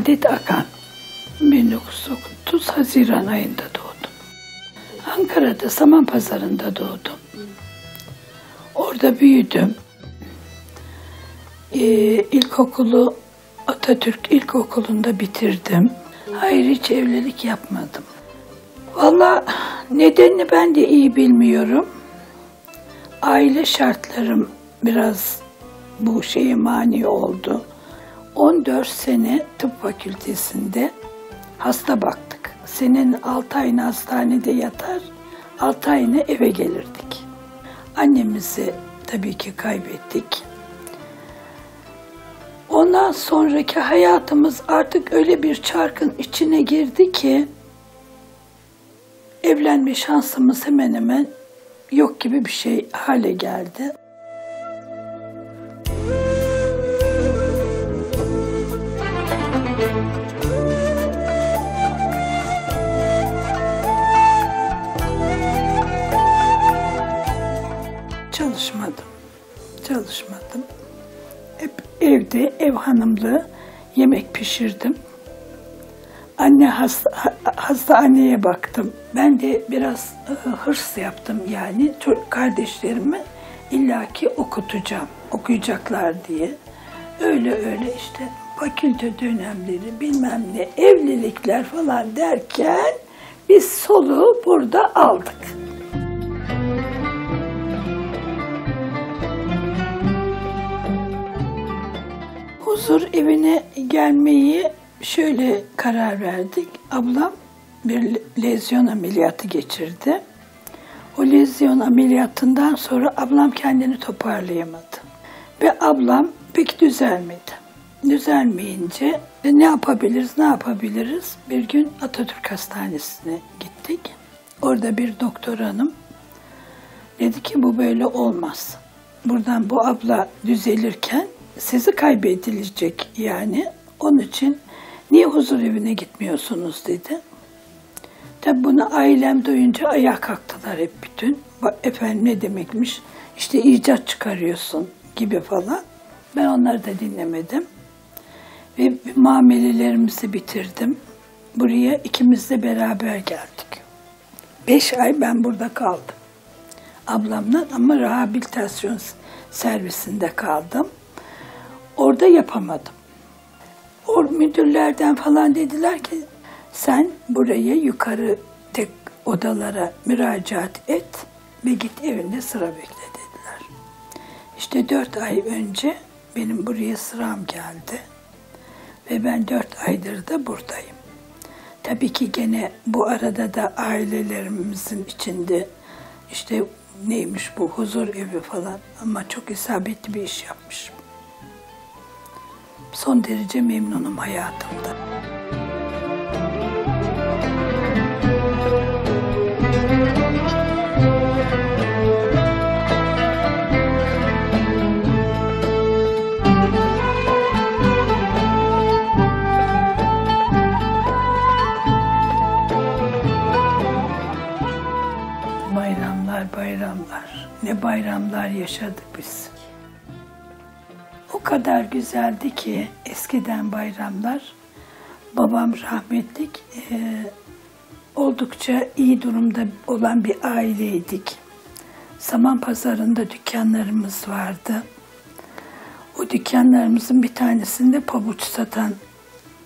Saadet Akan. 1930 Haziran ayında doğdum. Ankara'da Saman Pazarı'nda doğdum. Orada büyüdüm. Ee, ilkokulu Atatürk İlkokulu'nda bitirdim. Hayır hiç evlilik yapmadım. Valla nedenini ben de iyi bilmiyorum. Aile şartlarım biraz bu şeye mani oldu. 14 sene tıp fakültesinde hasta baktık. Senin 6 ayını hastanede yatar, 6 ayını eve gelirdik. Annemizi tabii ki kaybettik. Ondan sonraki hayatımız artık öyle bir çarkın içine girdi ki evlenme şansımız hemen hemen yok gibi bir şey hale geldi. Hanımlığı yemek pişirdim. Anne hasta, ha- hastaneye baktım. Ben de biraz e, hırs yaptım yani. Ço- Kardeşlerimi illaki okutacağım, okuyacaklar diye. Öyle öyle işte fakülte dönemleri bilmem ne evlilikler falan derken biz soluğu burada aldık. Huzur evine gelmeyi şöyle karar verdik. Ablam bir lezyon ameliyatı geçirdi. O lezyon ameliyatından sonra ablam kendini toparlayamadı. Ve ablam pek düzelmedi. Düzelmeyince "E, ne yapabiliriz, ne yapabiliriz? Bir gün Atatürk Hastanesi'ne gittik. Orada bir doktor hanım Dedi ki bu böyle olmaz. Buradan bu abla düzelirken sizi kaybedilecek yani. Onun için niye huzur evine gitmiyorsunuz dedi. Tabi bunu ailem duyunca ayağa kalktılar hep bütün. Efendim ne demekmiş işte icat çıkarıyorsun gibi falan. Ben onları da dinlemedim. Ve muamelelerimizi bitirdim. Buraya ikimiz de beraber geldik. Beş ay ben burada kaldım ablamla ama rehabilitasyon servisinde kaldım. Orada yapamadım. O müdürlerden falan dediler ki sen buraya yukarı tek odalara müracaat et ve git evinde sıra bekle dediler. İşte dört ay önce benim buraya sıram geldi ve ben dört aydır da buradayım. Tabii ki gene bu arada da ailelerimizin içinde işte neymiş bu huzur evi falan ama çok isabetli bir iş yapmışım. Son derece memnunum hayatımda. Bayramlar, bayramlar. Ne bayramlar yaşadık biz. Kadar güzeldi ki eskiden bayramlar. Babam rahmetlik e, oldukça iyi durumda olan bir aileydik. Saman pazarında dükkanlarımız vardı. O dükkanlarımızın bir tanesinde pabuç satan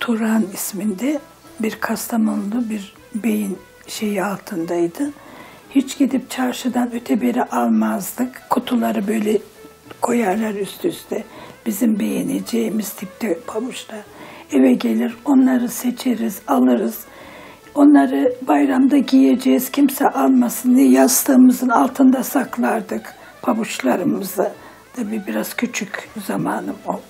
Turan isminde bir Kastamonlu bir beyin şeyi altındaydı. Hiç gidip çarşıdan öteberi almazdık. Kutuları böyle koyarlar üst üste. Bizim beğeneceğimiz tipte pabuçlar. Eve gelir onları seçeriz, alırız. Onları bayramda giyeceğiz, kimse almasın diye yastığımızın altında saklardık pabuçlarımızı. Tabii biraz küçük zamanım o.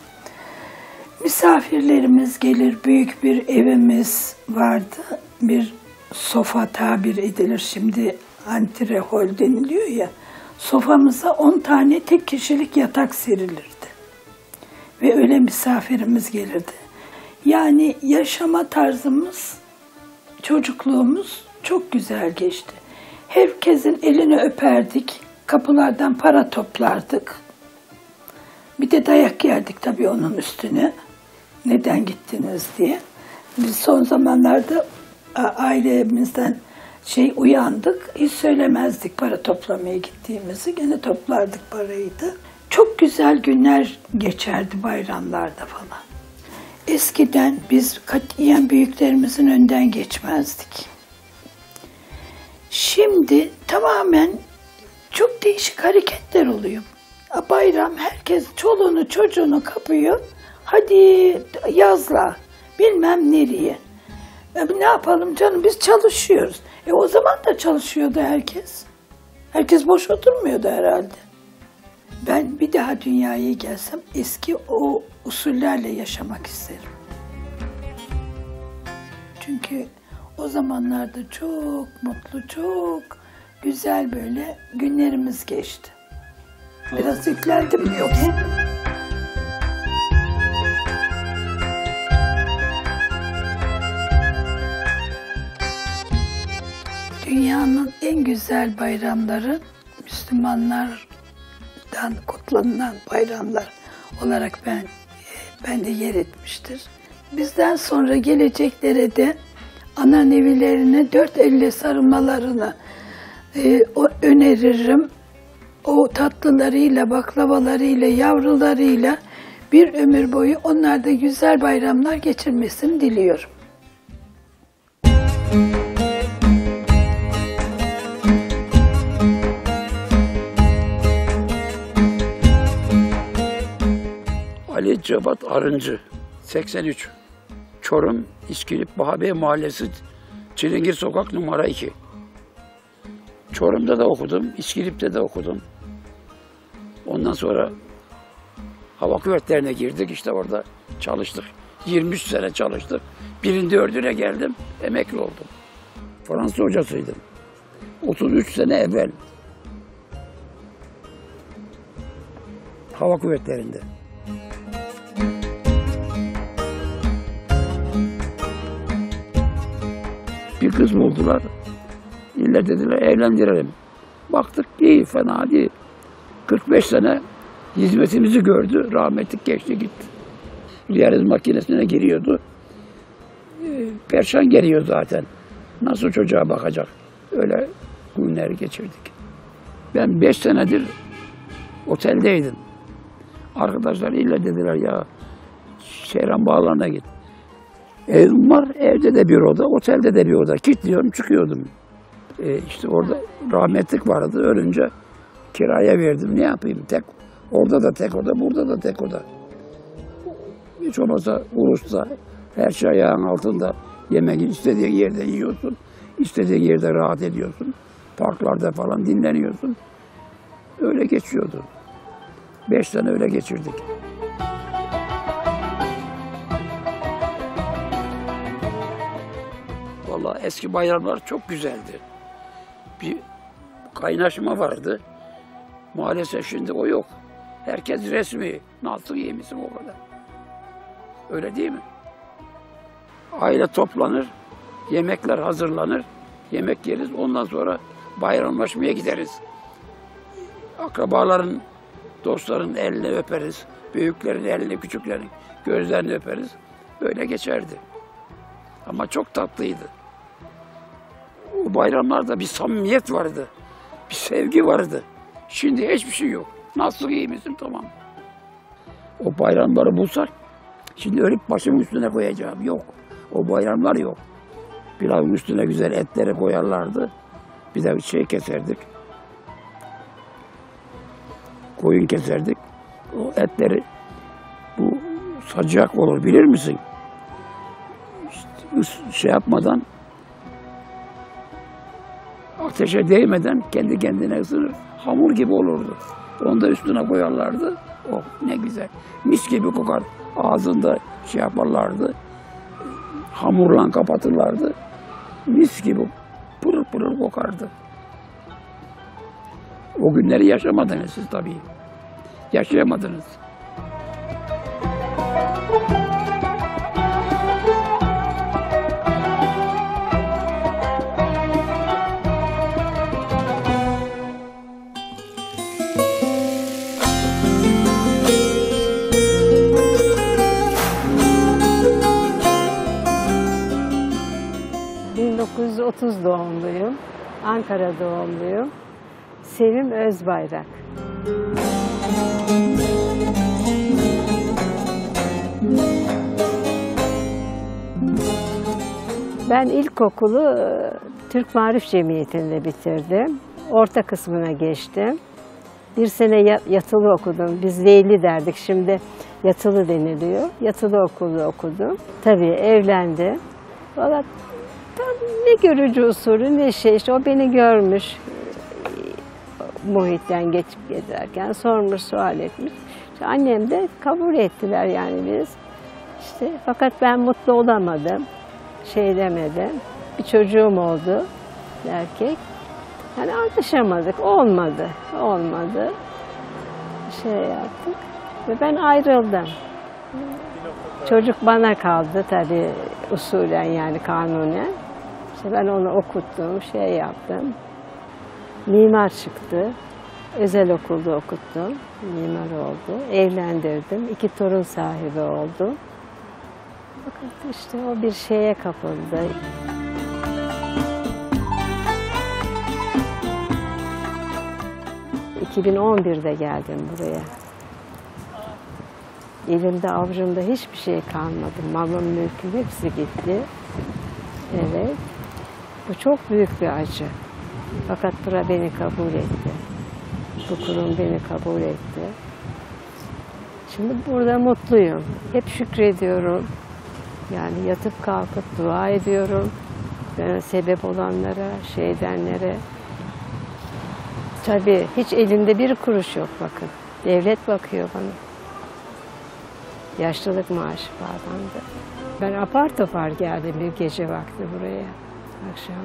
Misafirlerimiz gelir, büyük bir evimiz vardı. Bir sofa tabir edilir şimdi antrehol deniliyor ya. Sofamıza 10 tane tek kişilik yatak serilirdi. Ve öyle misafirimiz gelirdi. Yani yaşama tarzımız, çocukluğumuz çok güzel geçti. Herkesin elini öperdik, kapılardan para toplardık. Bir de dayak yerdik tabii onun üstüne. neden gittiniz diye. Biz son zamanlarda ailemizden şey uyandık. Hiç söylemezdik para toplamaya gittiğimizi. Gene toplardık parayı da. Çok güzel günler geçerdi bayramlarda falan. Eskiden biz katiyen büyüklerimizin önden geçmezdik. Şimdi tamamen çok değişik hareketler oluyor. Bayram herkes çoluğunu çocuğunu kapıyor. Hadi yazla bilmem nereye. E, ne yapalım canım biz çalışıyoruz. E o zaman da çalışıyordu herkes. Herkes boş oturmuyordu herhalde. Ben bir daha dünyaya gelsem eski o usullerle yaşamak isterim. Çünkü o zamanlarda çok mutlu, çok güzel böyle günlerimiz geçti. Biraz yüklendim mi yoksa? Dünyanın en güzel bayramları Müslümanlardan kutlanılan bayramlar olarak ben ben de yer etmiştir. Bizden sonra geleceklere de ana nevilerine dört elle sarılmalarını e, o, öneririm. O tatlılarıyla, baklavalarıyla, yavrularıyla bir ömür boyu onlarda güzel bayramlar geçirmesini diliyorum. Ali Cevat Arıncı, 83. Çorum, İskilip, Bahabey Mahallesi, Çilingir Sokak numara 2. Çorum'da da okudum, İskilip'te de okudum. Ondan sonra hava kuvvetlerine girdik, işte orada çalıştık. 23 sene çalıştık. Birinde dördüne geldim, emekli oldum. Fransız hocasıydım. 33 sene evvel. Hava kuvvetlerinde. Bir kız buldular. İlle dediler evlendirelim. Baktık iyi fena değil. 45 sene hizmetimizi gördü. Rahmetlik geçti gitti. Riyaliz makinesine giriyordu. Ee, perşan geliyor zaten. Nasıl çocuğa bakacak? Öyle günler geçirdik. Ben beş senedir oteldeydim. Arkadaşlar illa dediler ya Seyran Bağları'na git. Evim var, evde de bir oda, otelde de bir oda. Kilitliyorum, çıkıyordum. E işte orada rahmetlik vardı, ölünce kiraya verdim. Ne yapayım? Tek, orada da tek oda, burada da tek oda. Hiç olmazsa Urus'ta, her şey ayağın altında. Yemek istediğin yerde yiyorsun, istediğin yerde rahat ediyorsun. Parklarda falan dinleniyorsun. Öyle geçiyordu. Beş sene öyle geçirdik. Vallahi eski bayramlar çok güzeldi. Bir kaynaşma vardı. Maalesef şimdi o yok. Herkes resmi. Nasıl yemişsin o kadar. Öyle değil mi? Aile toplanır, yemekler hazırlanır, yemek yeriz. Ondan sonra bayramlaşmaya gideriz. Akrabaların, dostların elini öperiz. Büyüklerin elini, küçüklerin gözlerini öperiz. Böyle geçerdi. Ama çok tatlıydı. O bayramlarda bir samimiyet vardı. Bir sevgi vardı. Şimdi hiçbir şey yok. Nasıl iyi misin? Tamam. O bayramları bulsak şimdi ölüp başımın üstüne koyacağım. Yok. O bayramlar yok. Pilavın üstüne güzel etleri koyarlardı. Bir de bir şey keserdik. Koyun keserdik. O etleri bu sacak olur bilir misin? İşte şey yapmadan ateşe değmeden kendi kendine ısınır. Hamur gibi olurdu. Onu da üstüne koyarlardı. Oh ne güzel. Mis gibi kokar. Ağzında şey yaparlardı. Hamurla kapatırlardı. Mis gibi pırıl pırıl kokardı. O günleri yaşamadınız siz tabii. Yaşayamadınız. 1930 doğumluyum. Ankara doğumluyum. Sevim Özbayrak. Ben ilkokulu e, Türk Marif Cemiyeti'nde bitirdim. Orta kısmına geçtim. Bir sene ya- yatılı okudum. Biz Leyli derdik. Şimdi yatılı deniliyor. Yatılı okulu okudum. Tabii evlendim. Valla ne görücü usulü ne şey. işte o beni görmüş. Muhitten geçip gezerken sormuş, sual etmiş. İşte annem de kabul ettiler yani biz. İşte fakat ben mutlu olamadım. Şey demedim. Bir çocuğum oldu erkek. Yani anlaşamadık. Olmadı. Olmadı. Şey yaptık. Ve ben ayrıldım. Çocuk bana kaldı tabii usulen yani kanunen. İşte ben onu okuttum, şey yaptım. Mimar çıktı. Özel okulda okuttum. Mimar oldu. Evlendirdim. İki torun sahibi oldu. Fakat işte o bir şeye kapıldı. ...2011'de geldim buraya. Elimde avucumda hiçbir şey kalmadı. Malım mülküm hepsi gitti. Evet. Bu çok büyük bir acı. Fakat bura beni kabul etti. Bu kurum beni kabul etti. Şimdi burada mutluyum. Hep şükrediyorum. Yani yatıp kalkıp dua ediyorum. Bana sebep olanlara, şey edenlere. Tabii hiç elimde bir kuruş yok bakın. Devlet bakıyor bana. Yaşlılık maaşı bağlandı. Ben apar topar geldim bir gece vakti buraya. Akşam.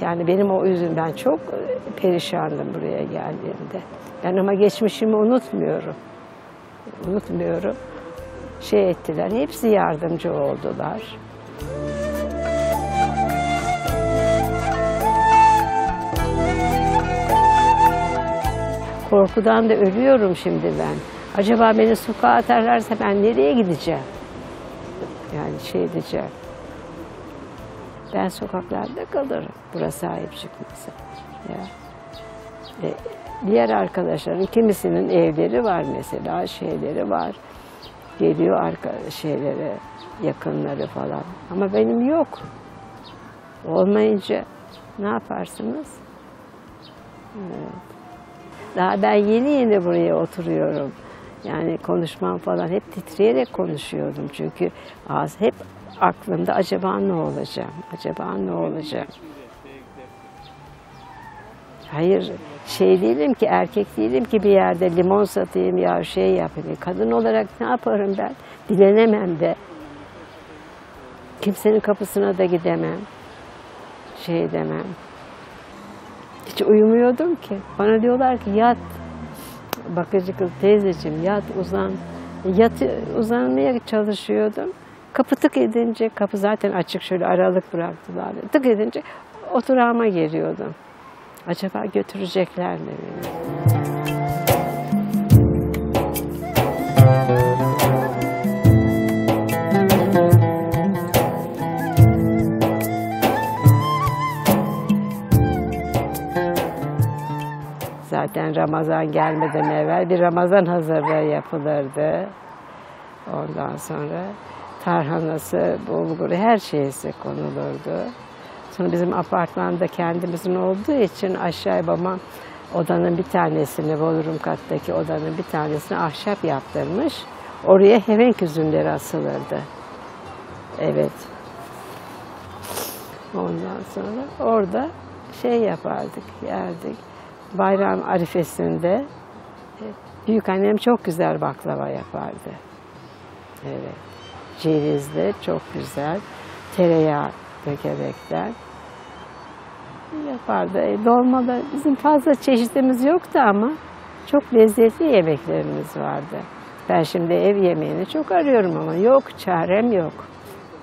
Yani benim o yüzümden çok e, perişandım buraya geldiğimde. Ben ama geçmişimi unutmuyorum. Unutmuyorum. Şey ettiler, hepsi yardımcı oldular. Korkudan da ölüyorum şimdi ben. Acaba beni sokağa atarlarsa ben nereye gideceğim? Yani şey diyeceğim. Ben sokaklarda kalırım. Burası sahip çıkmasa. Ya. E, diğer arkadaşların kimisinin evleri var mesela, şeyleri var. Geliyor arka şeylere, yakınları falan. Ama benim yok. Olmayınca ne yaparsınız? Evet. Daha ben yeni yeni buraya oturuyorum. Yani konuşmam falan hep titreyerek konuşuyordum. Çünkü ağız hep aklımda acaba ne olacağım? Acaba ne olacağım? Hayır şey değilim ki erkek değilim ki bir yerde limon satayım ya şey yapayım. Kadın olarak ne yaparım ben? Dilenemem de. Kimsenin kapısına da gidemem. Şey demem. Hiç uyumuyordum ki. Bana diyorlar ki yat. Bakıcı kız teyzeciğim yat uzan. Yat, uzanmaya çalışıyordum. Kapı tık edince, kapı zaten açık şöyle aralık bıraktılar. Tık edince oturağıma geliyordum. Acaba götürecekler mi beni? Zaten Ramazan gelmeden evvel bir Ramazan hazırlığı yapılırdı. Ondan sonra tarhanası, bulguru, her şeysi konulurdu. Sonra bizim apartmanda kendimizin olduğu için aşağıya babam odanın bir tanesini, Bodrum kattaki odanın bir tanesini ahşap yaptırmış. Oraya hevenk üzümleri asılırdı. Evet. Ondan sonra orada şey yapardık, yerdik. Bayram arifesinde e, büyük annem çok güzel baklava yapardı. Evet. Cevizli, çok güzel. Tereyağı dökerekten yapardı. E, dolmada bizim fazla çeşitimiz yoktu ama çok lezzetli yemeklerimiz vardı. Ben şimdi ev yemeğini çok arıyorum ama yok, çarem yok.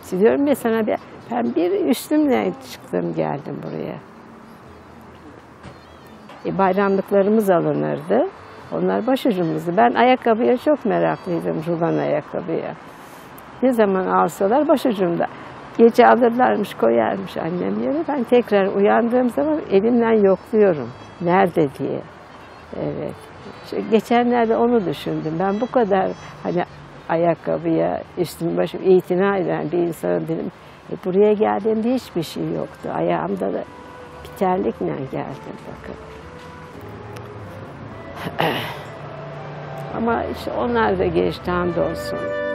İşte diyorum ya sana bir, ben bir üstümle çıktım geldim buraya. E, bayramlıklarımız alınırdı. Onlar başucumuzdu. Ben ayakkabıya çok meraklıydım, rulan ayakkabıya. Ne zaman alsalar başucumda. Gece alırlarmış koyarmış annem yere. Ben tekrar uyandığım zaman elimden yokluyorum. Nerede diye. Evet. İşte geçenlerde onu düşündüm. Ben bu kadar hani ayakkabıya, üstüm başım itina eden bir insanım dedim. E buraya geldiğimde hiçbir şey yoktu. Ayağımda da bir terlikle geldim bakın. Ama işte onlar da geçti hamdolsun.